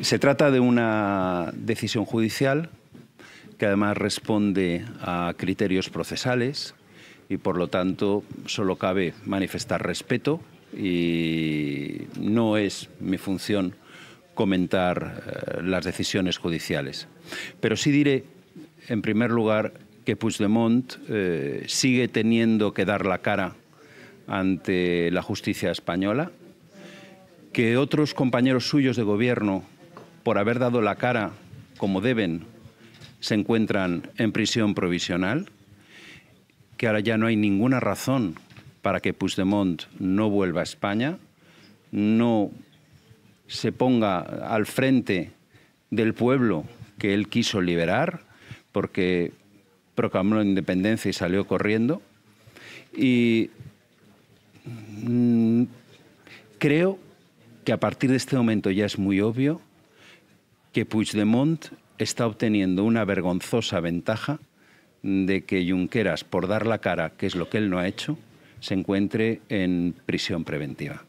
Se trata de una decisión judicial que además responde a criterios procesales y por lo tanto solo cabe manifestar respeto y no es mi función comentar eh, las decisiones judiciales. Pero sí diré, en primer lugar, que Puigdemont eh, sigue teniendo que dar la cara ante la justicia española, que otros compañeros suyos de gobierno, por haber dado la cara como deben, se encuentran en prisión provisional, que ahora ya no hay ninguna razón para que Puigdemont no vuelva a España, no se ponga al frente del pueblo que él quiso liberar, porque proclamó la independencia y salió corriendo. Y mm, creo que a partir de este momento ya es muy obvio que Puigdemont está obteniendo una vergonzosa ventaja de que Junqueras, por dar la cara, que es lo que él no ha hecho, se encuentre en prisión preventiva.